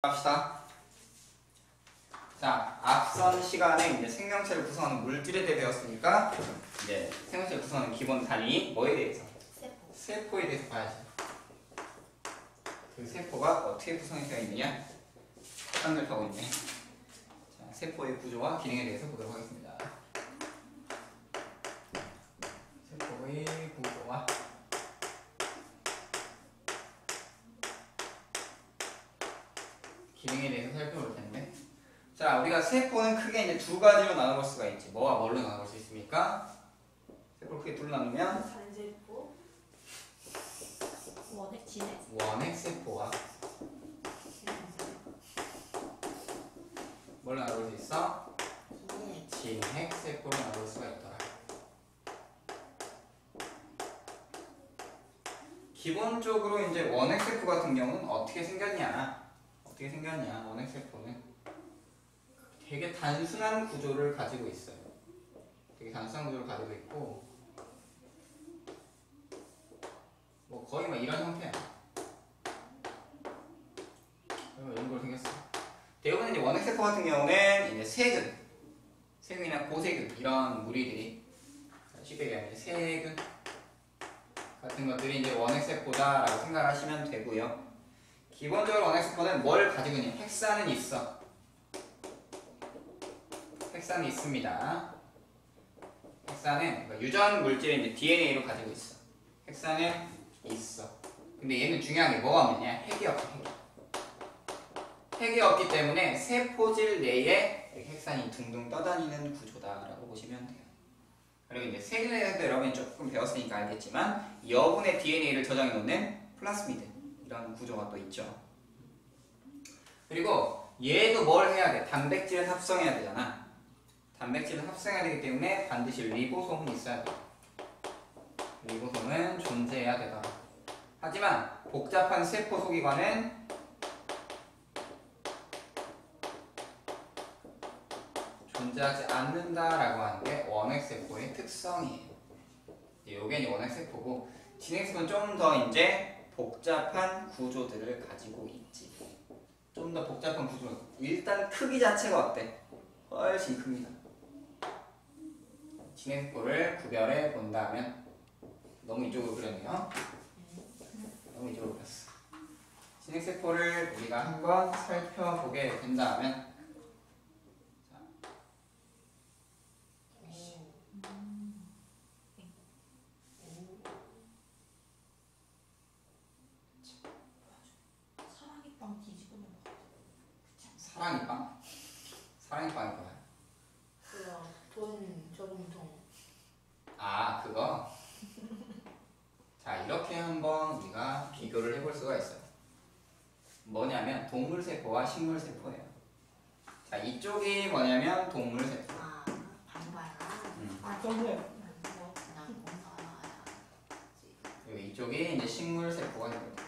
갑시다. 자, 앞선 시간에 이제 생명체를 구성하는 물질에 대해 배웠으니까 이제 생명체를 구성하는 기본 단위 뭐에 대해서? 세포. 세포에 대해서 봐야지. 그 세포가 어떻게 구성이 되어 있느냐? 상을 하고 있네. 자, 세포의 구조와 기능에 대해서 보도록 하겠습니다. 세포의 구조와 기능에 대해서 살펴볼 텐데. 자, 우리가 세포는 크게 이제 두 가지로 나눠볼 수가 있지. 뭐와 뭘로 나눠볼 수 있습니까? 세포를 크게 둘로 나누면 산세포. 원액 진액. 원핵 세포와 뭘로 나눠볼 수 있어? 진핵 세포로 나눠볼 수가 있더라. 기본적으로 이제 원핵 세포 같은 경우는 어떻게 생겼냐? 어떻게 생겼냐? 원핵 세포는 되게 단순한 구조를 가지고 있어요. 되게 단순한 구조를 가지고 있고 뭐 거의 막 이런 형태야. 뭐 이런 걸 생겼어. 대부분 이제 원핵 세포 같은 경우는 이제 세균, 세균이나 고세균 이런 무리들이 쉽게 얘기하면 세균 같은 것들이 이제 원핵 세포다라고 생각하시면 되고요. 기본적으로 원핵 세포는 뭘 가지고 있냐? 핵산은 있어. 핵산이 있습니다. 핵산은 그러니까 유전 물질의 이제 DNA로 가지고 있어. 핵산은 있어. 근데 얘는 중요한 게 뭐가 없느냐? 핵이 없어. 핵이. 핵이 없기 때문에 세포질 내에 핵산이 둥둥 떠다니는 구조다라고 보시면 돼요. 그리고 이제 세균에 대해서 여러분이 조금 배웠으니까 알겠지만 여분의 DNA를 저장해 놓는 플라스미드 이런 구조가 또 있죠. 그리고 얘도 뭘 해야 돼? 단백질을 합성해야 되잖아. 단백질을 합성해야 되기 때문에 반드시 리보솜이 있어야 돼. 리보솜은 존재해야 된다. 하지만 복잡한 세포 소기관은 존재하지 않는다라고 하는 게 원핵 세포의 특성이에요. 이게 이제 원핵 세포고 진핵 세포는 좀 더 이제 복잡한 구조들을 가지고 있지. 좀 더 복잡한 구조. 일단 크기 자체가 어때? 훨씬 큽니다. 진핵 세포를 구별해 본다면 너무 이쪽으로 그렸네요. 너무 이쪽으로 그렸어. 진핵 세포를 우리가 한번 살펴보게 된다면 23포가 나옵니다.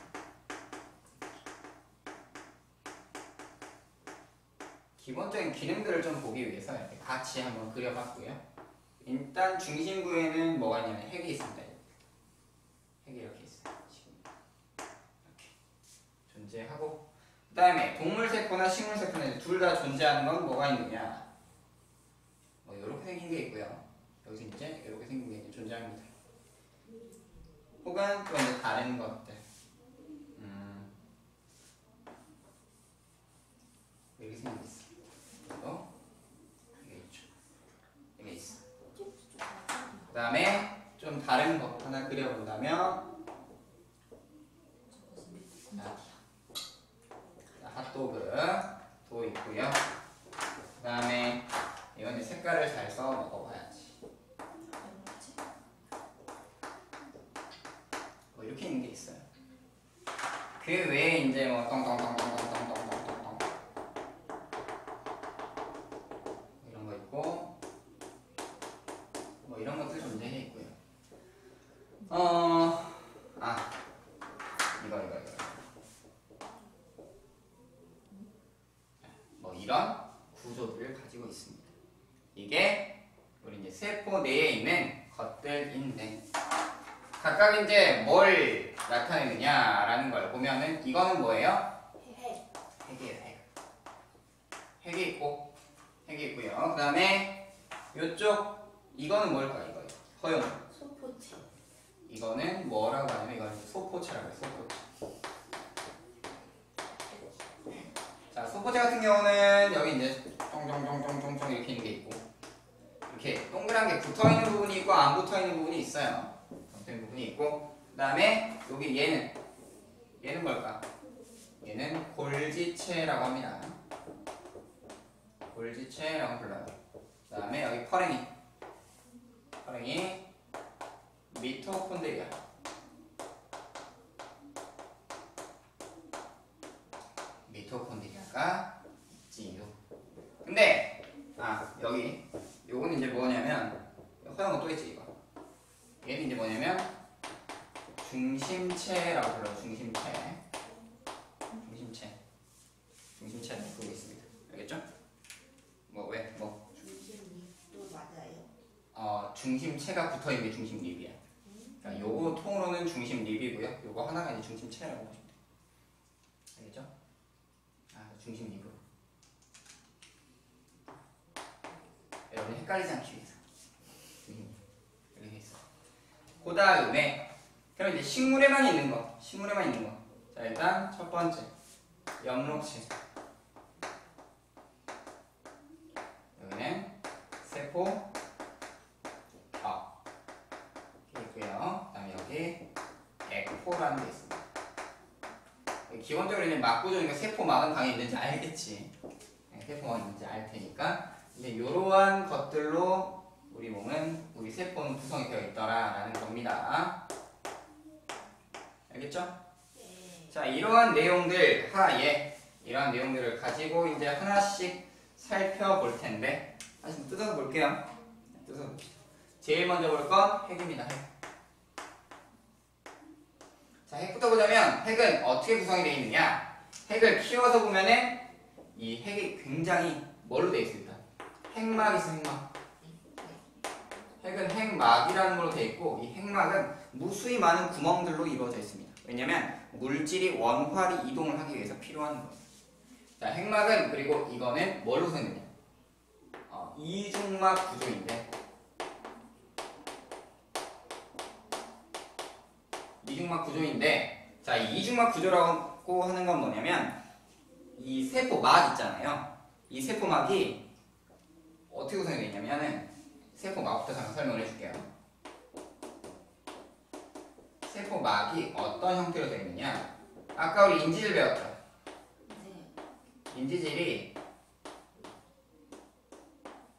기본적인 기능들을 좀 보기 위해서 이렇게 같이 한번 그려봤고요. 일단 중심부에는 뭐가 있냐면 핵이 있습니다. 핵이 이렇게 있어요. 지금 이렇게 존재하고 그 다음에 동물세포나 식물세포는 둘 다 존재하는 건 뭐가 있느냐 뭐 이렇게 생긴 게 혹은 또 이제 다른 것들 음. 게 있어. 이거 이게 있죠. 이게 있어. 그 다음에 좀 다른 거 하나 그려본다면? 자, 핫도그 도 있고요. 그 다음에 이건 색깔을 잘 써 먹어봐야지. 뭐 이렇게 있는 게 있어요. 그 외에 이제 뭐 똥똥똥똥똥똥똥똥똥 이런 거 있고 뭐 이런 것들 존재해 있고요. 어, 각각 이제 뭘 나타내느냐라는 걸 보면은 이거는 뭐예요? 핵. 핵이에요, 핵. 핵이 있고, 핵이 있고요. 그 다음에 이쪽, 이거는 뭘까, 이거요? 허용. 소포체. 이거는 뭐라고 하냐면 이거는 소포체라고 해요, 소포체. 자, 소포체 같은 경우는 여기 이제 쫑쫑쫑쫑쫑쫑 이렇게 있는 게 있고, 이렇게 동그란 게 붙어 있는 부분이 있고 안 붙어 있는 부분이 있어요. 있는 부분이 있고 그 다음에 여기 얘는 얘는 뭘까? 얘는 골지체라고 합니다. 골지체라고 불러요. 그 다음에 여기 퍼랭이 퍼랭이 미토콘드리아 미토콘드리아가 있지요. 근데 아 여기 요거는 이제 뭐냐면 허용은 또 있지 뭐냐면 중심체라고 불러요. 중심체. 중심체. 중심체는 그거 있습니다. 알겠죠? 뭐 왜? 뭐? 중심립도 맞아요. 어 중심체가 붙어 있는 게 중심립이야. 그러니까 요거 통으로는 중심립이고요. 요거 하나가 이제 중심체라고 보시면 돼요. 알겠죠? 아 중심립으로. 여러분 헷갈리지 않기 위해서. 중심립. 이렇게 있어. 그 다음에 그럼 이제 식물에만 있는 거. 식물에만 있는 거. 자 일단 첫 번째 엽록체. 여기는 세포 어. 있고요. 그다음에 여기 에코라는 게 있습니다. 기본적으로 이제 막구조니까 세포막은 당연히 있는지 알겠지. 네, 세포막이 있는지 알 테니까 이제 이러한 것들로 우리 몸은 우리 세포는 구성이 되어 있더라라는 겁니다. 알겠죠? 네. 자 이러한 내용들 하에 이러한 내용들을 가지고 이제 하나씩 살펴볼 텐데 다시 뜯어서 볼게요. 뜯어서 봅시다. 제일 먼저 볼 건 핵입니다. 핵. 자 핵부터 보자면 핵은 어떻게 구성이 되어 있느냐? 핵을 키워서 보면은 이 핵이 굉장히 뭘로 되어 있습니다. 핵막이 있어 핵막. 핵은 핵막이라는 걸로 되어 있고 이 핵막은 무수히 많은 구멍들로 이루어져 있습니다. 왜냐면 물질이 원활히 이동을 하기 위해서 필요한 거예요. 자, 핵막은 그리고 이거는 뭘로 구성되냐? 어, 이중막 구조인데 이중막 구조인데 자, 이 이중막 구조라고 하는 건 뭐냐면 이 세포막 있잖아요. 이 세포막이 어떻게 구성이 되어 있냐면은 세포 막부터 잠깐 설명을 해줄게요. 세포 막이 어떤 형태로 되어 있느냐? 아까 우리 인지질 배웠죠? 네. 인지질이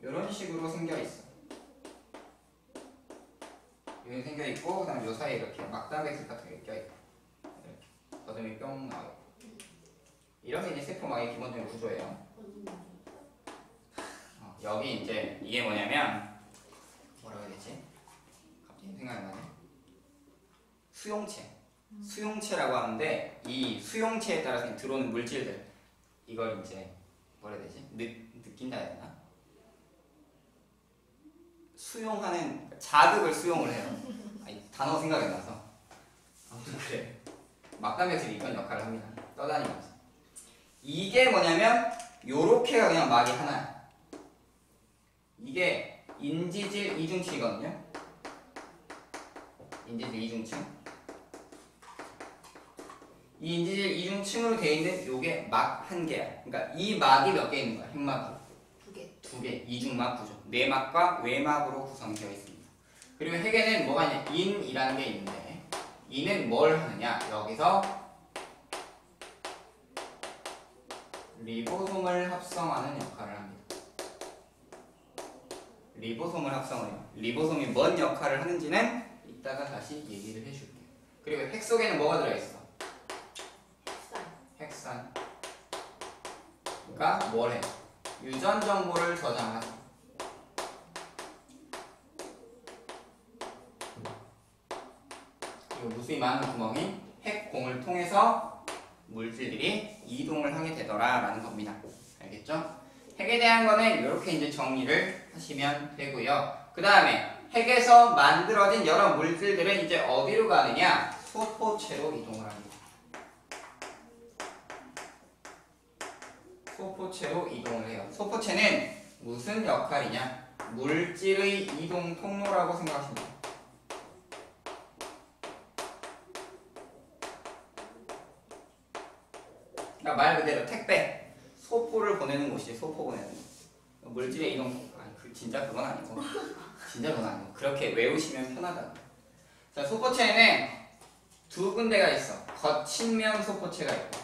이런 식으로 생겨 있어. 여기 생겨 있고, 그다음 요 사이에 이렇게 막다백색 같은 게 껴 있고, 이렇게 더듬이 뿅 나오고. 이런 게 이제 세포막의 기본적인 구조예요. 어, 여기 이제 이게 뭐냐면 뭐라고 해야 되지? 갑자기 나네. 수용체. 수용체라고 하는데 이 수용체에 따라서 들어오는 물질들 이걸 이제 뭐라 해야 되지? 느, 느낀다 해야 되나? 수용하는 자극을 수용을 해요. 아니, 단어 생각이 안 나서 아무튼 그래. 막다면서 이런 역할을 합니다. 떠다니면서 이게 뭐냐면 요렇게가 그냥 막이 하나야. 이게 인지질 이중층이거든요. 인지질 이중층. 이 인지질 이중층으로 되어 있는 요게 막 한 개야. 그러니까 이 막이 몇 개 있는 거야? 핵막이. 두 개. 두 개, 이중막 구조. 내막과 외막으로 구성되어 있습니다. 그리고 핵에는 뭐가 있냐? 인이라는 게 있는데, 인은 뭘 하느냐? 여기서 리보솜을 합성하는 역할을 합니다. 리보솜을 합성을 해요. 리보솜이 뭔 역할을 하는지는 이따가 다시 얘기를 해줄게요. 그리고 핵 속에는 뭐가 들어있어? 햇살. 핵산. 그러니까 뭘 해? 유전 정보를 저장하지. 그리고 무수히 많은 구멍이 핵공을 통해서 물질들이 이동을 하게 되더라 라는 겁니다. 알겠죠? 핵에 대한 거는 이렇게 이제 정리를 하시면 되고요. 그 다음에 핵에서 만들어진 여러 물질들은 이제 어디로 가느냐? 소포체로 이동을 합니다. 소포체로 이동을 해요. 소포체는 무슨 역할이냐? 물질의 이동 통로라고 돼요. 그러니까 말 그대로 택배, 소포를 보내는 곳이 소포 보내는 곳. 물질의 이동, 아니 그 진짜 그건 아니고, 진짜 그건 아니고 그렇게 외우시면 편하다. 자 소포체에는 두 군데가 있어. 거친 면 소포체가 있고,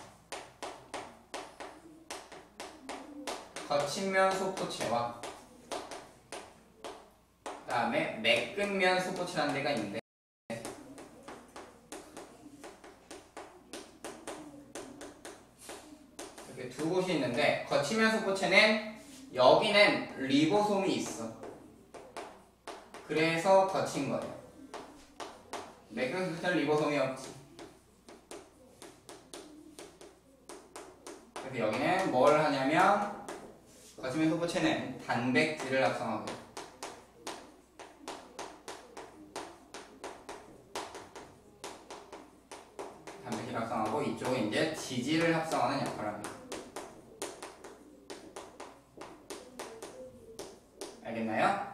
거친 면 소포체와 그 다음에 매끈 면 소포체라는 데가 있는데. 이렇게 두 곳이 있는데 거치면 소포체는 여기는 리보솜이 있어. 그래서 거친 거예요. 매끈 소포체는 리보솜이 없지. 그래서 여기는 뭘 하냐면 거치면 소포체는 단백질을 합성하고 단백질 합성하고 이쪽은 이제 지질을 합성하는 역할을 합니다. 알겠나요?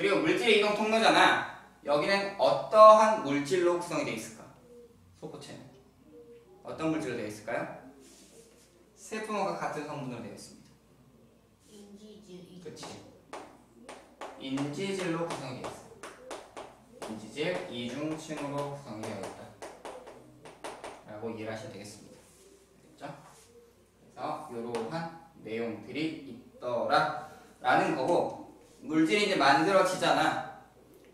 그리고 물질의 이동 통로잖아. 여기는 어떠한 물질로 구성이 되어 있을까? 소포체는 어떤 물질로 되어 있을까요? 세포모가 같은 성분으로 되어 있습니다. 인지질 그렇지. 인지질로 구성이 되어 있어. 인지질 이중층으로 구성이 되어 있다. 라고 이해를 하셔야 되겠습니다. 알겠죠? 그래서 이러한 내용들이 있더라 라는 거고 물질이 이제 만들어지잖아.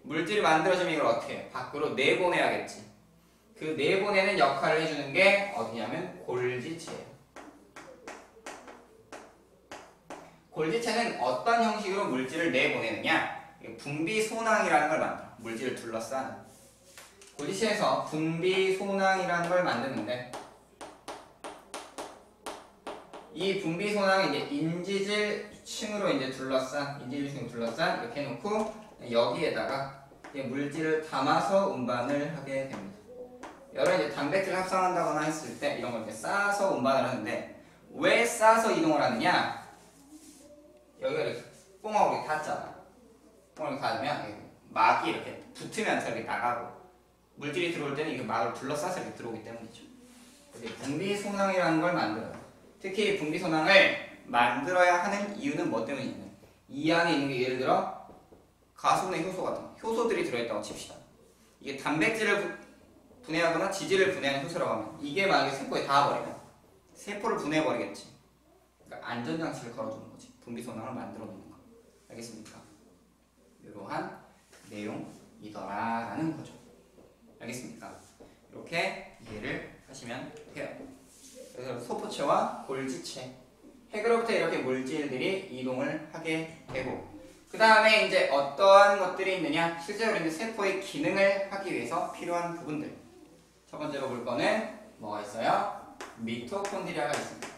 물질이 만들어지면 이걸 어떻게 해? 밖으로 내보내야겠지. 그 내보내는 역할을 해주는 게 어디냐면 골지체예요. 골지체는 어떤 형식으로 물질을 내보내느냐? 이게 분비 소낭이라는 걸 만들어. 물질을 둘러싼. 골지체에서 분비 소낭이라는 걸 만드는데 이 분비 소낭이 이제 인지질 층으로 이제 둘러싼 인지질 층을 둘러싼 이렇게 해놓고 여기에다가 물질을 담아서 운반을 하게 됩니다. 여러 이제 단백질 합성한다거나 했을 때 이런 걸 이제 싸서 운반을 하는데 왜 싸서 이동을 하느냐? 여기가 이렇게 뽕하고 이렇게 닿잖아. 뽕을 닿으면 막이 이렇게 붙으면서 이렇게 나가고 물질이 들어올 때는 이게 막을 둘러싸서 이렇게 들어오기 때문이죠. 그래서 이 분비 소낭이라는 걸 만들어요. 특히 이 분비 소낭을 만들어야 하는 이유는 뭐 때문이냐면 이 안에 있는 게 예를 들어 가소나 효소 같은 거, 효소들이 들어있다고 칩시다. 이게 단백질을 부- 분해하거나 지질을 분해하는 효소라고 하면 이게 만약에 세포에 닿아버리면 세포를 분해해버리겠지. 그러니까 안전장치를 걸어주는 거지. 분비소낭을 만들어 놓는 거. 알겠습니까? 이러한 내용이더라 라는 거죠. 알겠습니까? 이렇게 이해를 하시면 돼요. 그래서 소포체와 골지체 핵으로부터 이렇게 물질들이 이동을 하게 되고 그 다음에 이제 어떠한 것들이 있느냐 실제로 이제 세포의 기능을 하기 위해서 필요한 부분들 첫 번째로 볼 거는 뭐가 있어요? 미토콘드리아가 있습니다.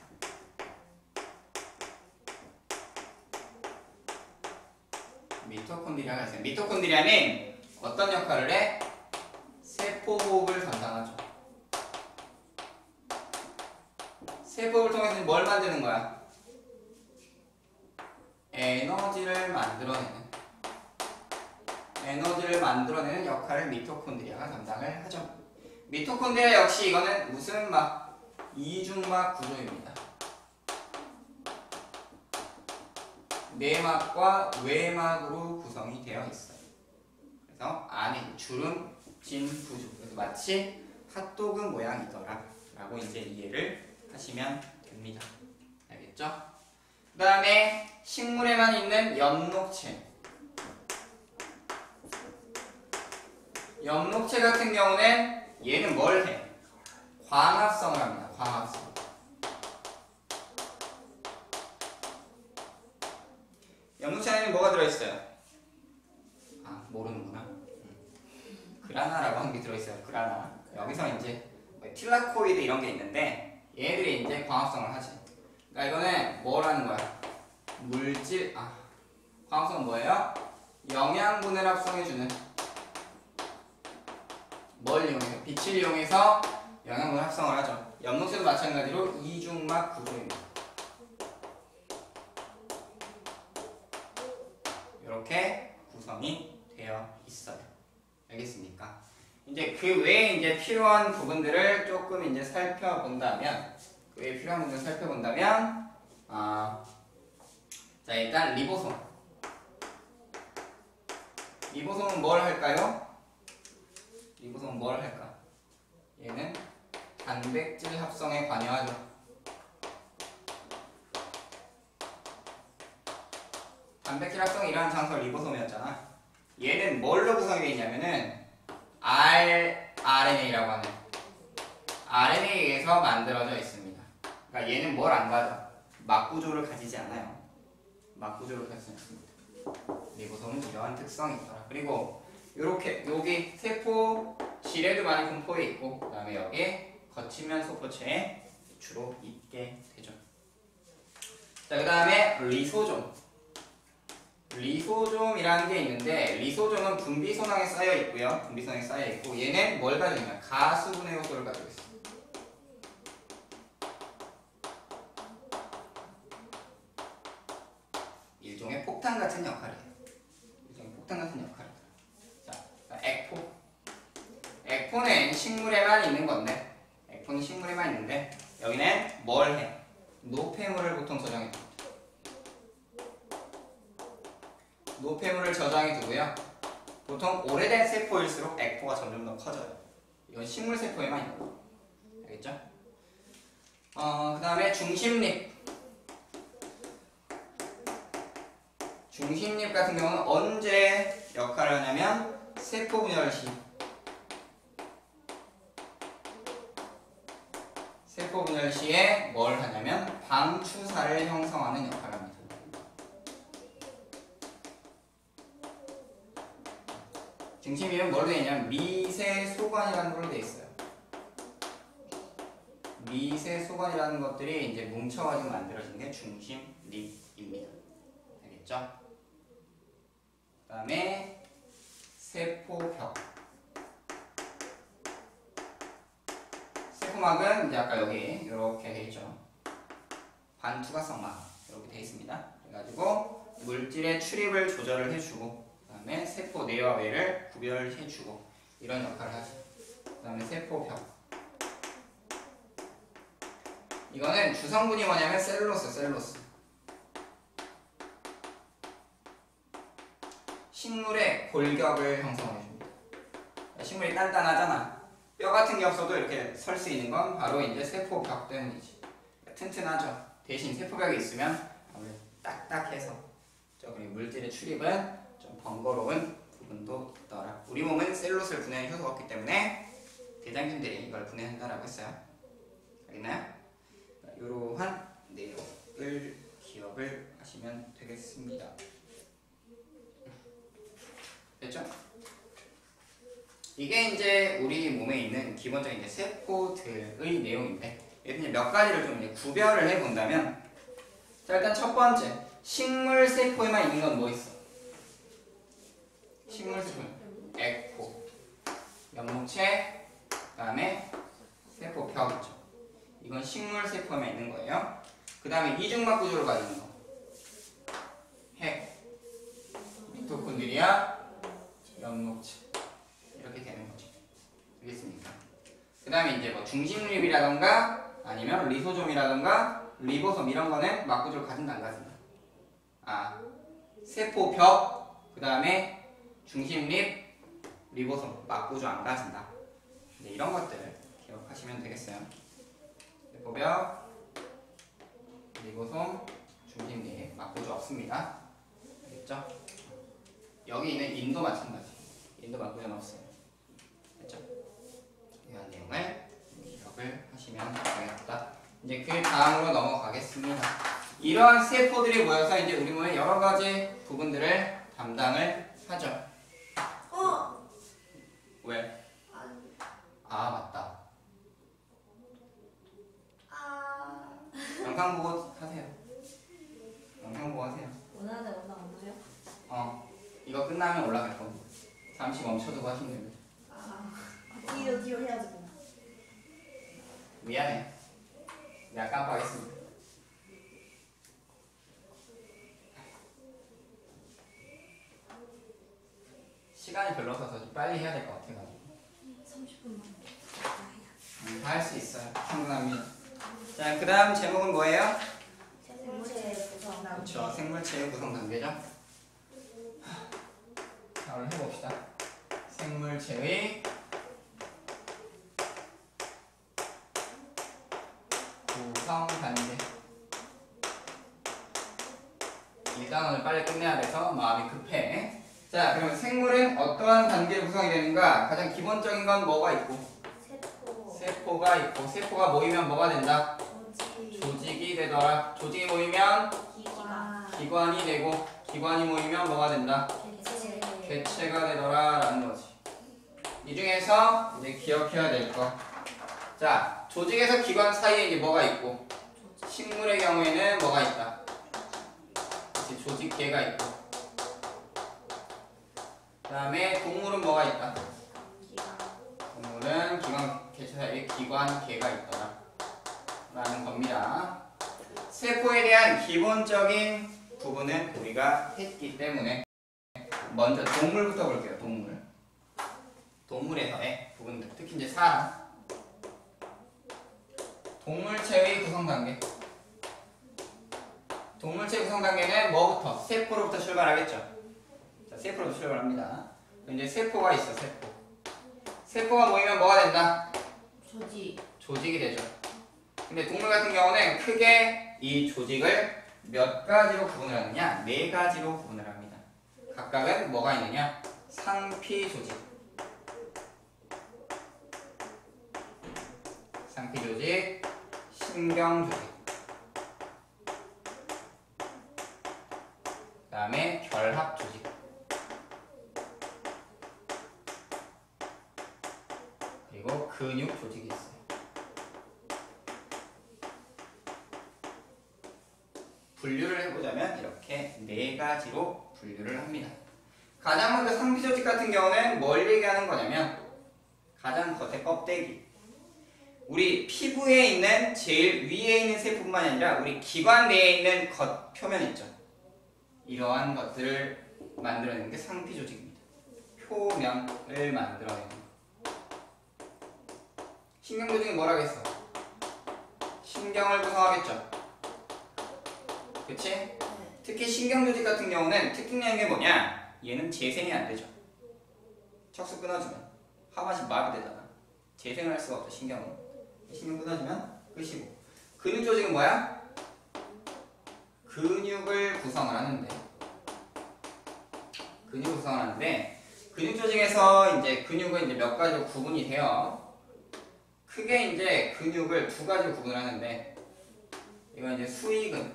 미토콘드리아가 있어요. 미토콘드리아는 어떤 역할을 해? 세포 호흡을 담당하죠. 세포 호흡을 통해서 뭘 만드는 거야? 에너지를 만들어내는 에너지를 만들어내는 역할을 미토콘드리아가 담당을 하죠. 미토콘드리아 역시 이거는 무슨 막 이중막 구조입니다. 내막과 외막으로 구성이 되어 있어요. 그래서 안에 주름진 구조. 그래서 마치 핫도그 모양이더라. 라고 이제 이해를 하시면 됩니다. 알겠죠? 그 다음에 식물에만 있는 엽록체. 엽록체 같은 경우는 얘는 뭘 해? 광합성을 합니다. 광합성. 엽록체 안에는 뭐가 들어있어요? 아 모르는구나. 음. 그라나라고 한 게 들어있어요. 그라나. 여기서 이제 뭐 틸라코이드 이런 게 있는데 얘들이 이제 광합성을 하지. 그러니까 이거는 뭐라는 거야? 물질 아 광합성은 뭐예요? 영양분을 합성해주는 뭘 이용해서 빛을 이용해서 영양분 합성을 하죠. 엽록체도 마찬가지로 이중막 구조입니다. 이렇게 구성이 되어 있어요. 알겠습니까? 이제 그 외에 이제 필요한 부분들을 조금 이제 살펴본다면 그 외에 필요한 부분을 살펴본다면 아, 자 일단 리보솜 리보솜은 뭘 할까요? 리보솜은 뭘 할까? 얘는 단백질 합성에 관여하죠. 단백질 합성이 일어나는 장소가 리보솜이었잖아. 얘는 뭘로 구성이 되어 있냐면은 rRNA라고 하는 RNA에 의해서 만들어져 있습니다. 그러니까 얘는 뭘 안 가져? 막구조를 가지지 않아요. 막구조를 가지지 않습니다. 리보솜은 이러한 특성이 있더라. 그리고 이렇게 여기 세포 질에도 많이 분포해 있고 그 다음에 여기에 거치면 소포체에 주로 있게 되죠. 자, 그 다음에 리소좀. 리소좀이라는 게 있는데 리소좀은 분비소낭에 쌓여 있고요. 분비소낭에 쌓여 있고 얘는 뭘 가지고 있냐? 가수분해 요소를 가지고. 일종의 폭탄 같은 역할이에요. 일종의 폭탄 같은 역할이에요. 자, 액포. 액포는 식물에만 있는 건데, 액포는 식물에만 있는데 여기는 뭘 해? 노폐물을 보통 저장해 둬. 노폐물을 저장해 두고요. 보통 오래된 세포일수록 액포가 점점 더 커져요. 이건 식물 세포에만 있는 거. 알겠죠? 어, 그 다음에 중심립. 중심립 같은 경우는 언제 역할을 하냐면 세포 분열 시. 세포 분열 시에 뭘 하냐면 방추사를 형성하는 역할을 합니다. 중심이는 뭘로 되어 있냐면 되어 있어요. 미세 소관이라는 것들이 이제 뭉쳐가지고 만들어진 게 중심 립입니다. 알겠죠? 그 다음에 세포벽. 세포막은 이제 아까 여기 이렇게 되어 있죠. 반투과성막 이렇게 되어 있습니다. 그래가지고 물질의 출입을 조절을 해주고 그 다음에 세포 내와 외를 구별해주고 이런 역할을 하죠. 그 다음에 세포벽. 이거는 주성분이 뭐냐면 셀룰로스, 셀룰로스. 식물의 골격을 형성해줍니다. 식물이 단단하잖아. 뼈 같은 게 없어도 이렇게 설 수 있는 건 바로 이제 세포벽 때문이지. 튼튼하죠. 대신 세포벽이 있으면 딱딱해서 저기 물질의 출입은 좀 번거로운 부분도 있더라. 우리 몸은 셀룰로스를 분해하는 효소가 없기 때문에 대장균들이 이걸 분해한다라고 했어요. 알겠나요? 이러한 내용을 기억을 하시면 되겠습니다. 됐죠? 이게 이제 우리 몸에 있는 기본적인 이제 세포들의 내용인데 이렇게 몇 가지를 좀 이제 구별을 해본다면 자 일단 첫 번째 식물 세포에만 있는 건 뭐 있어? 식물 세포 에코 연목체 그 다음에 세포벽이죠. 이건 식물 세포에만 있는 거예요. 그 다음에 이중막 구조를 가지는 거. 핵, 미토콘드리아, 연목체 이렇게 되는 거죠. 알겠습니까? 그 다음에 이제 뭐 중심립이라던가 아니면 리소좀이라던가 리보솜 이런 거는 막 구조를 가진다 안 가진다. 아 세포벽 그 다음에 중심립 리보솜 막 구조 안 가진다. 네, 이런 것들 기억하시면 되겠어요. 세포벽 리보솜 중심립 막 구조 없습니다. 알겠죠? 여기 있는 인도 마찬가지. 인도 막 구조는 없어요. 됐죠? 이런 내용을 기억을 하시면 되겠다. 이제 그 다음으로 넘어가겠습니다. 이러한 세포들이 모여서 이제 우리 몸의 여러 가지 부분들을 담당을 하죠. 어! 왜? 아, 아 맞다. 아. 영상 보고 하세요. 영상 보고 하세요. 원하는 올라오나요? 어 이거 끝나면 올라갈 겁니다. 잠시 멈춰두고 하시면 됩니다. 아. 뒤로 뒤로 해야지. 미안해. 내가 깜빡했습니다. 시간이 별로 없어서 좀 빨리 해야 될 것 같아가지고 30분만. 음, 다할 수 있어요. 충분합니다. 자, 그 다음 제목은 뭐예요? 생물체 구성. 그렇죠. 생물체의 구성 단계죠. 자, 오늘 해봅시다. 생물체의 구성 단계. 일단 오늘 빨리 끝내야 돼서 마음이 급해. 자, 그러면 생물은 어떠한 단계로 구성이 되는가? 가장 기본적인 건 뭐가 있고? 세포. 세포가 있고, 세포가 모이면 뭐가 된다? 조직. 조직이 되더라. 조직이 모이면 기관. 기관이 되고, 기관이 모이면 뭐가 된다? 개체. 개체가 되더라 라는 거지. 이 중에서 이제 기억해야 될 거. 자, 조직에서 기관 사이에 이제 뭐가 있고, 식물의 경우에는 뭐가 있다? 그치, 조직계가 있고. 그 다음에 동물은 뭐가 있다? 동물은 기관 개체 사이에 기관계가 있더라. 라는 겁니다. 세포에 대한 기본적인 부분은 우리가 했기 때문에 먼저 동물부터 볼게요. 동물. 동물에서의 부분들, 특히 이제 사람. 동물체의 구성 단계. 동물체 구성 단계는 뭐부터? 세포로부터 출발하겠죠. 자, 세포로부터 출발합니다. 이제 세포가 있어, 세포. 세포가 모이면 뭐가 된다? 조직. 조직이 되죠. 근데 동물 같은 경우는 크게 이 조직을 몇 가지로 구분을 하느냐? 네 가지로 구분을 합니다. 각각은 뭐가 있느냐? 상피 조직. 상피 조직, 신경 조직. 그 다음에 결합 조직. 그리고 근육 조직이 있어요. 분류를 해보자면 이렇게 네 가지로 분류를 합니다. 가장 먼저 상피 조직 같은 경우는 뭘 얘기하는 거냐면 가장 겉에 껍데기. 우리 피부에 있는 제일 위에 있는 세포뿐만이 아니라 우리 기관 내에 있는 겉 표면 있죠. 이러한 것들을 만들어내는 게 상피 조직입니다. 표면을 만들어내는 거. 신경 조직은 뭐라고 했어? 신경을 구성하겠죠. 그치? 네. 특히 신경 조직 같은 경우는 특징적인 게 뭐냐? 얘는 재생이 안 되죠. 척수 끊어지면 하반신 마비되잖아. 재생을 할 수가 없죠. 신경은. 신경 끊어지면 끝이고. 근육 조직은 뭐야? 근육을 구성을 하는데. 근육 구성을 하는데 근육 조직에서 이제 근육은 이제 몇 가지로 구분이 돼요. 크게 이제 근육을 두 가지로 구분하는데 이건 이제 수익은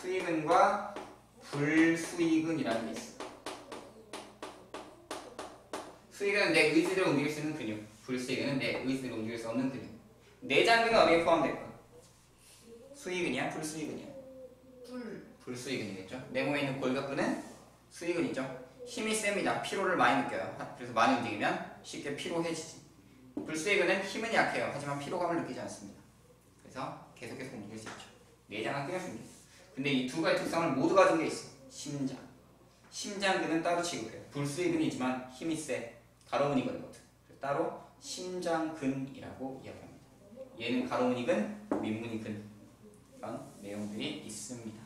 수익은과 불수익은이라는 게 있어. 수익은 내 의지대로 움직일 수 있는 근육, 불수익은 내 의지대로 움직일 수 없는 근육. 내장근은 어디에 포함될까? 수익은이야, 불수익은이야? 불. 불수익은이겠죠. 내 몸에 있는 골격근은 수익은이죠. 힘이 셉니다. 피로를 많이 느껴요. 그래서 많이 움직이면 쉽게 피로해지지. 불수익은은 힘은 약해요. 하지만 피로감을 느끼지 않습니다. 그래서 계속해서 움직일 수 있죠. 내장은 있는 근데 이 두 가지 특성을 모두 가진 게 있어. 심장. 심장근은 따로 취급해요. 불수익근이지만 힘이 세. 가로무늬근이거든. 그래서 따로 심장근이라고 이야기합니다. 얘는 가로무늬근, 윗무늬근 이런 내용들이 있습니다.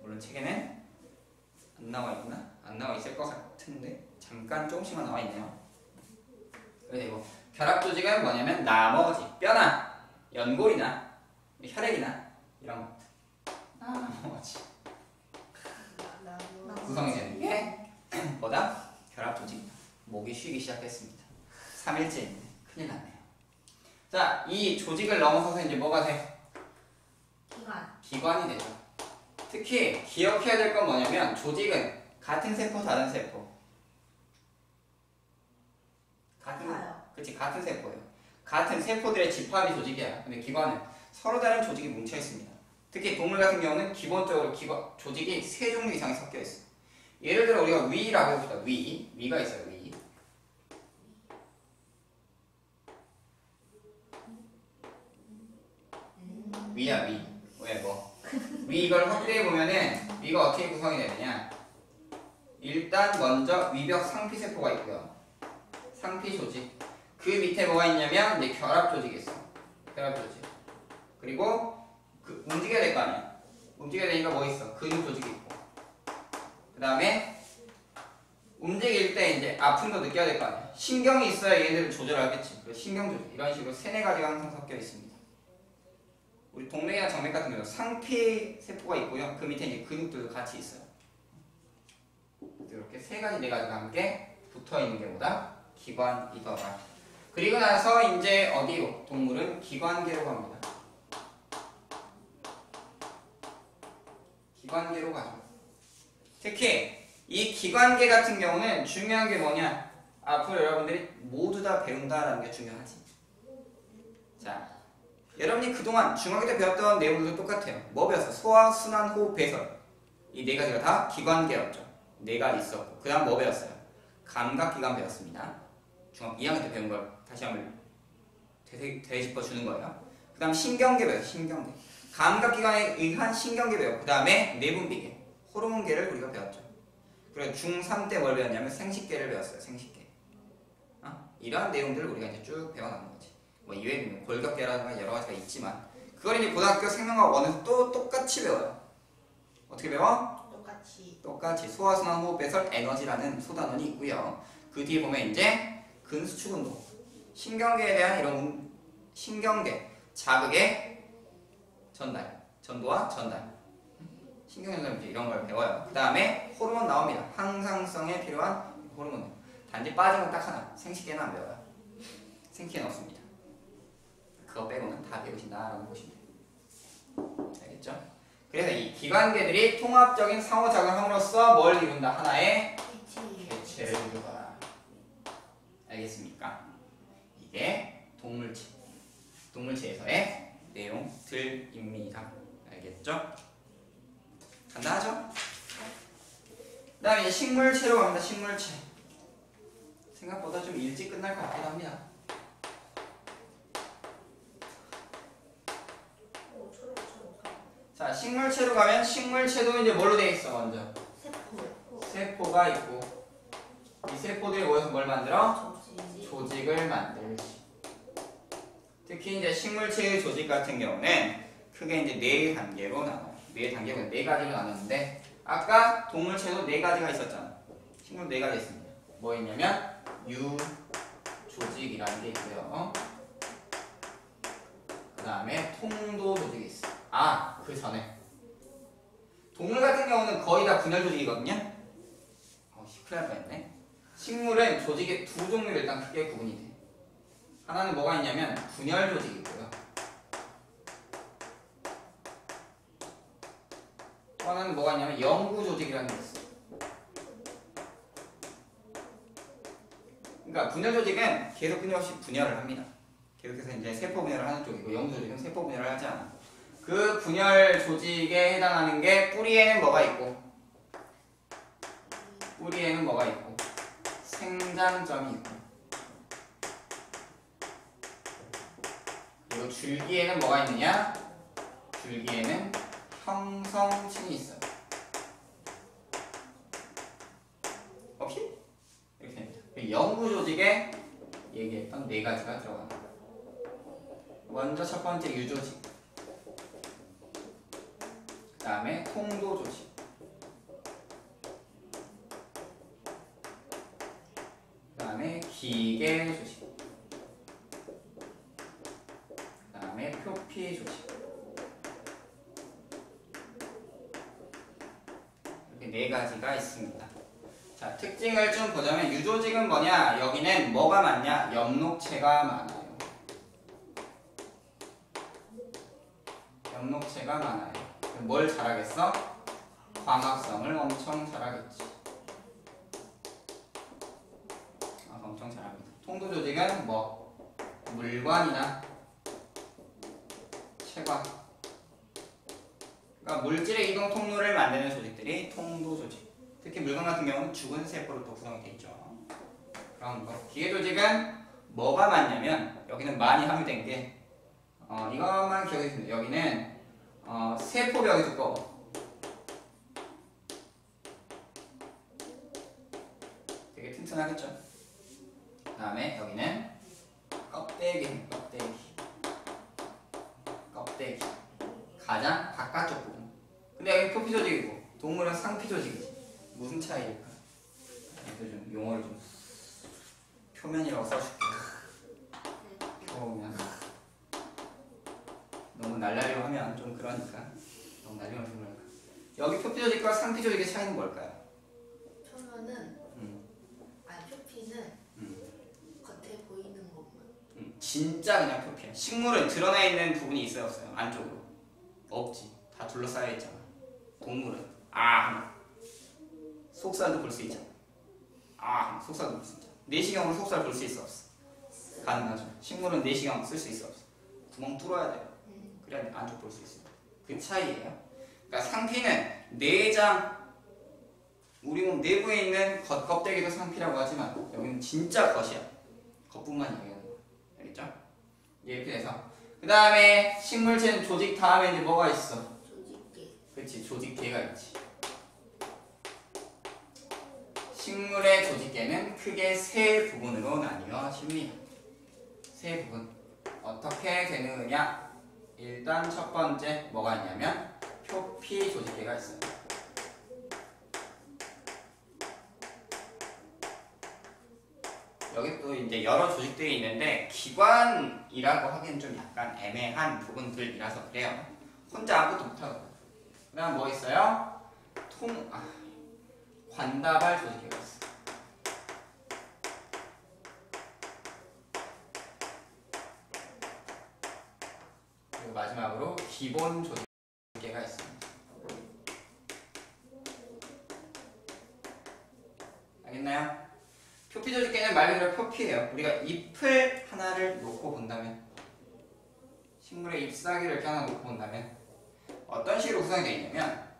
물론 책에는 안 나와 있나? 안 나와 있을 것 같은데 잠깐 조금씩만 나와 있네요. 그리고 결합 조직은 뭐냐면 나머지 뼈나 연골이나 혈액이나 이런 것들 나머지 나무. 구성이 되는 게 뭐다? 결합 조직이다. 목이 쉬기 시작했습니다. 3일째인데 큰일 났네요. 자, 이 조직을 넘어서서 이제 뭐가 돼? 기관. 기관이 되죠. 특히 기억해야 될 건 뭐냐면 조직은 같은 세포 다른 세포 같은 같아요. 그치 같은 세포예요. 같은 세포들의 집합이 조직이야. 근데 기관은 서로 다른 조직이 뭉쳐 있습니다. 특히 동물 같은 경우는 기본적으로 기관 조직이 세 종류 이상이 섞여 있어. 예를 들어 우리가 위라고 해봅시다. 위 위가 있어요. 위. 위야 위. 왜 뭐? 위 이걸 확대해 보면은 위가 어떻게 구성이 되느냐? 일단 먼저 위벽 상피 세포가 있고요. 상피 조직. 그 밑에 뭐가 있냐면 이제 결합 조직이 있어. 결합 조직. 그리고 그 움직여야 될 거 아니야. 움직여야 되니까 뭐 있어? 근육 조직이 있고. 그 다음에 움직일 때 이제 아픔도 느껴야 될 거 아니야. 신경이 있어야 얘네들을 조절하겠지. 그래서 신경 조직. 이런 식으로 세네 가지가 항상 섞여 있습니다. 우리 동맥이나 정맥 같은 경우는 상피 세포가 있고요. 그 밑에 이제 근육들도 같이 있어요. 이렇게 세 가지 네 가지가 함께 붙어 있는 게 뭐다? 기관이더라. 그리고 나서 이제 어디로? 동물은 기관계로 갑니다. 기관계로 가죠. 특히 이 기관계 같은 경우는 중요한 게 뭐냐? 앞으로 여러분들이 모두 다 배운다라는 게 중요하지. 자, 여러분이 그동안 중학교 때 배웠던 내용들도 똑같아요. 뭐 배웠어? 소화, 순환, 호흡, 배설. 이 네 가지가 다 기관계였죠. 네 가지 있었고. 그 다음 뭐 배웠어요? 감각기관 배웠습니다. 중학 2학년 때 배운 걸 다시 한번 되짚어 주는 거예요. 그 다음 신경계 배웠어요. 신경계. 감각기관에 의한 신경계 배웠고 그 다음에 내분비계, 호르몬계를 우리가 배웠죠. 그리고 중3 때 뭘 배웠냐면 생식계를 배웠어요. 생식계. 어? 이러한 내용들을 우리가 이제 쭉 배워나가는 거지. 뭐 이외에 뭐 골격계라든가 여러 가지가 있지만 그걸 이제 고등학교 생명학 원에서 또 똑같이 배워요. 어떻게 배워? 똑같이 똑같이 소화순환 호흡 배설 에너지라는 소단원이 있고요. 그 뒤에 보면 이제 근수축 운동, 신경계에 대한 이런 운- 신경계 자극의 전달, 전도와 전달, 신경 전달 문제 이런 걸 배워요. 그 다음에 호르몬 나옵니다. 항상성에 필요한 호르몬. 단지 빠진 건 딱 하나, 생식계는 안 배워요. 생식계는 없습니다. 그거 빼고는 다 배우신다라고 보시면 돼요. 알겠죠? 그래서 이 기관계들이 통합적인 상호작용함으로써 뭘 이룬다? 하나의 개체 개체를 이루거나. 알겠습니까? 이게 동물체. 동물체에서의 내용들입니다. 알겠죠? 간단하죠? 그 다음에 식물체로 갑니다. 식물체. 생각보다 좀 일찍 끝날 것 같기도 합니다. 자, 식물체로 가면 식물체도 이제 뭘로 돼 있어, 먼저? 세포 세포가 있고 이 세포들이 모여서 뭘 만들어? 조직 조직을 만들지. 특히 이제 식물체의 조직 같은 경우는 크게 이제 네 단계로 나눠요. 네 단계가 네 가지로 나눴는데 아까 동물체도 네 가지가 있었잖아. 식물 네 가지 있습니다. 뭐 있냐면 유 조직이라는 게 있고요. 그 다음에 통도 조직이 있어. 아, 그 전에 동물 같은 경우는 거의 다 분열 조직이거든요. 어, 씨, 큰일 날 뻔했네. 식물은 조직의 두 종류로 일단 크게 구분이 돼. 하나는 뭐가 있냐면 분열 조직이 있고요. 또 하나는 뭐가 있냐면 영구 조직이라는 게 있어. 그러니까 분열 조직은 계속 끊임없이 분열을 합니다. 계속해서 이제 세포 분열을 하는 쪽이고 영구 조직은 세포 분열을 하지 않아. 그 분열 조직에 해당하는 게 뿌리에는 뭐가 있고 뿌리에는 뭐가 있고 생장점이 있고 그리고 줄기에는 뭐가 있느냐? 줄기에는 형성층이 있어요. 오케이? 이렇게 됩니다. 그리고 영구 조직에 얘기했던 네 가지가 들어간다. 먼저 첫 번째 유조직. 그 다음에 통도 조직. 그 다음에 기계 조직. 그 다음에 표피 조직. 이렇게 네 가지가 있습니다. 자, 특징을 좀 보자면 유조직은 뭐냐? 여기는 뭐가 많냐? 엽록체가 많아요. 엽록체가 많아요. 뭘 잘하겠어? 광합성을 엄청 잘하겠지. 아, 엄청 잘합니다. 통도 조직은 뭐 물관이나 체관. 그러니까 물질의 이동 통로를 만드는 조직들이 통도 조직. 특히 물관 같은 경우는 죽은 세포로 또 구성이 되어 있죠. 그런 거. 기계 조직은 뭐가 많냐면 여기는 많이 함유된 게 어, 이것만 기억해 주세요. 여기는 어, 세포벽이 두꺼워. 튼튼하겠죠. 그 다음에 여기는 껍데기, 껍데기, 껍데기. 가장 바깥쪽 부분. 근데 여기 표피 조직이고 동물은 상피 조직이지. 무슨 차이일까? 이거 좀 용어를 좀 표면이라고 써줄게. 표면. 너무 날라리로 하면 좀 그러니까. 너무 날리면 좀 그러니까. 여기 표피 조직과 상피 조직의 차이는 뭘까요? 표면은 음, 아니 표피는 음. 겉에 보이는 것만. 음, 진짜 그냥 표피야. 식물은 드러나 있는 부분이 있어요, 없어요? 안쪽으로? 없지. 다 둘러싸여 있잖아. 동물은 아 속살도 볼 수 있잖아. 아 속살도 볼 수 있잖아. 내시경으로 속살 볼 수 있어 없어? 가능하죠. 식물은 내시경 쓸 수 있어 없어? 구멍 뚫어야 돼요. 음. 그래야 안쪽 볼 수 있어요. 그 차이예요. 그러니까 상피는 내장 우리 몸 내부에 있는 겉 껍데기도 상피라고 하지만 여기는 진짜 겉이야. 겉부분만 얘기하는 거. 알겠죠? 이렇게 돼서 그 다음에 식물체는 조직 다음에 이제 뭐가 있어? 조직계. 그렇지 조직계가 있지. 식물의 조직계는 크게 세 부분으로 나뉘어집니다. 세 부분 어떻게 되느냐? 일단 첫 번째 뭐가 있냐면 표피 조직계가 있어요. 여기 또 이제 여러 조직들이 있는데 기관이라고 하기엔 좀 약간 애매한 부분들이라서 그래요. 혼자 아무것도 못하거든요. 그다음 뭐 있어요? 통 아, 관다발. 그리고 마지막으로 기본 조직계가 있습니다. 알겠나요? 조직계는 말 그대로 표피예요. 우리가 잎을 하나를 놓고 본다면 식물의 잎사귀를 이렇게 하나 놓고 본다면 어떤 식으로 구성이 되어 있냐면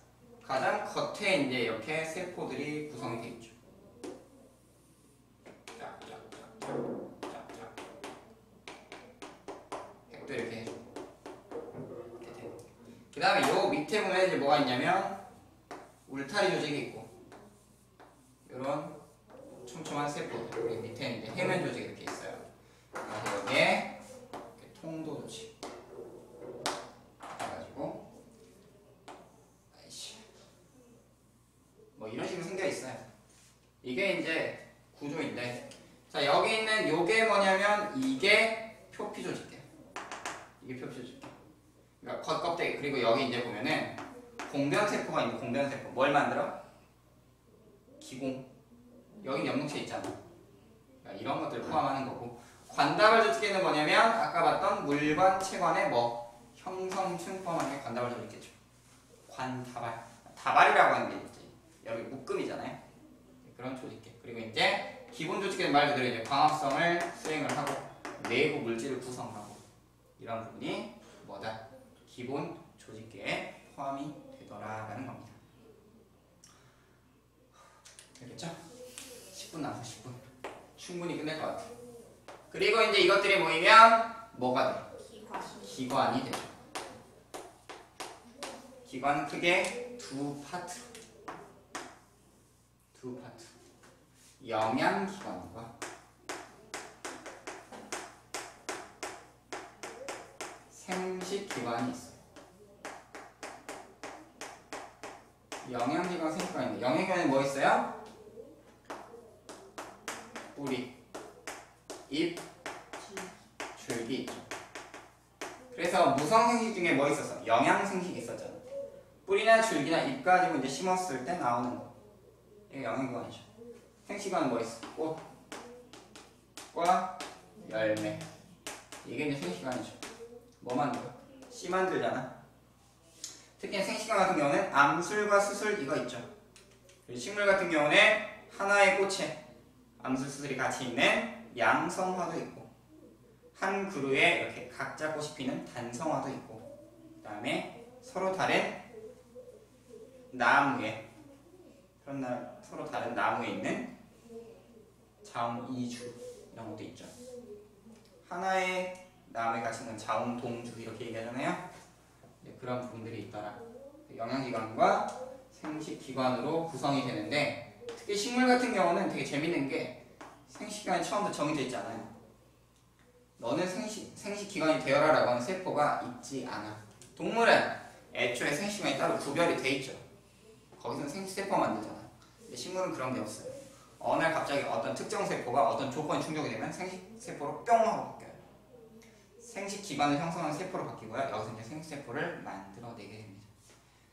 가장 겉에 이제 이렇게 세포들이 구성이 되어 있죠. 핵도 이렇게 해줘. 그 다음에 요 밑에 보면 이제 뭐가 있냐면 울타리 조직이 있고 촘촘한 세포들 여기 밑에 이제 해면 조직이 이렇게 있어요. 그래서 여기에 이렇게 통도 조직. 해가지고. 뭐 이런 식으로 생겨 있어요. 이게 이제 구조인데. 자 여기 있는 요게 뭐냐면 이게 표피 조직계 이게 표피 조직계 그러니까 겉 껍데기. 그리고 여기 이제 보면은 공변 세포가 있는 공변 세포. 뭘 만들어? 기공 여기 염록체 있잖아. 그러니까 이런 것들을 포함하는 거고. 관다발 조직계는 뭐냐면 아까 봤던 물관 체관의 뭐 형성층 포함하는 게 관다발 조직계죠 관다발 다발이라고 하는 게 이제 여기 묶음이잖아요. 그런 조직계. 그리고 이제 기본 조직계는 말 그대로 이제 광합성을 수행을 하고 내부 물질을 구성하고 이런 부분이 뭐다? 기본 조직계에 포함이 되더라라는 겁니다. 알겠죠? 10분 남았어 10분 충분히 끝낼 것 같아 그리고 이제 이것들이 모이면 뭐가 돼? 기관. 기관이 되죠 기관은 크게 두 파트 두 파트 영양기관과 생식기관이 있어요 영양기관, 생식기관이 있는데 영양기관에 뭐 있어요? 뿌리, 잎, 줄기. 그래서 무성생식 중에 뭐 있었어? 영양생식이 있었잖아. 뿌리나 줄기나 잎 가지고 이제 심었을 때 나오는 거. 이게 영양기관이죠. 생식관은 뭐 있어? 꽃, 과, 열매. 이게 이제 생식관이죠. 뭐 만들어? 씨 만들잖아. 특히 생식관 같은 경우는 암술과 수술 이거 있죠. 그리고 식물 같은 경우는 하나의 꽃에 암술 수술이 같이 있는 양성화도 있고 한 그루에 이렇게 각자 꽃이 피는 단성화도 있고 그 다음에 서로 다른 나무에 그런 나, 서로 다른 나무에 있는 자웅이주 이런 것도 있죠. 하나의 나무에 같이 있는 자웅동주 이렇게 얘기하잖아요. 네, 그런 부분들이 있더라. 영양기관과 생식기관으로 구성이 되는데 특히 식물 같은 경우는 되게 재밌는 게 생식 기간이 처음부터 정해져 있지 않아요. 너는 생식, 생식 기간이 되어라 라고 하는 세포가 있지 않아. 동물은 애초에 생식 기간이 따로 구별이 돼 있죠. 거기서는 생식 세포 만들잖아. 근데 식물은 그런 게 없어요. 어느 날 갑자기 어떤 특정 세포가 어떤 조건이 충족이 되면 생식 세포로 뿅 하고 바뀌어요. 생식 기관을 형성하는 세포로 바뀌고요. 여기서 이제 생식 세포를 만들어내게 됩니다.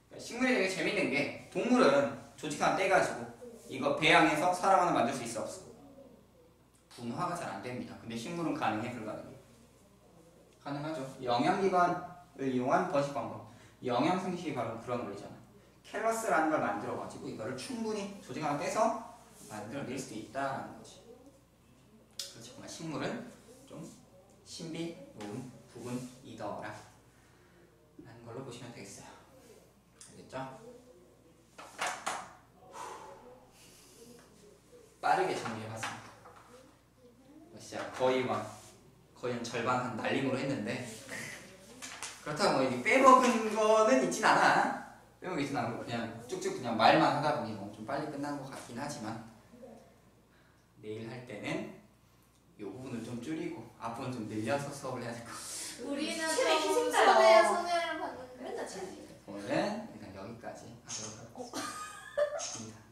그러니까 식물이 되게 재밌는 게 동물은 조직 하나 떼가지고 이거 배양해서 사람 하나 만들 수 있어 없어? 분화가 잘 안 됩니다. 근데 식물은 가능해 불가능해? 가능하죠. 영양기관을 이용한 번식 방법. 영양 생식이 바로 그런 원리잖아. 캘러스라는 걸 만들어가지고 이거를 충분히 조직 하나 떼서 만들어낼 수도 있다라는 거지. 그래서 정말 식물은 좀 신비로운 부분 이더라. 라는 걸로 보시면 되겠어요. 알겠죠? 빠르게 정리해봤습니다. 진짜 거의 막 거의 한 절반 한 날림으로 했는데 그렇다고 뭐 이게 빼먹은 거는 있진 않아. 빼먹이 있진 않고 그냥 쭉쭉 그냥 말만 하다 보니 뭐 좀 빨리 끝난 것 같긴 하지만 내일 할 때는 이 부분을 좀 줄이고 앞부분 좀 늘려서 수업을 해야 될 것 같아요. 우리는 희생자요. 손해야 손해를 받는데 맨날 칠이. 오늘은 일단 여기까지 하도록 하겠습니다.